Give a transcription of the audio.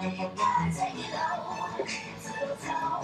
I take it all, to the top.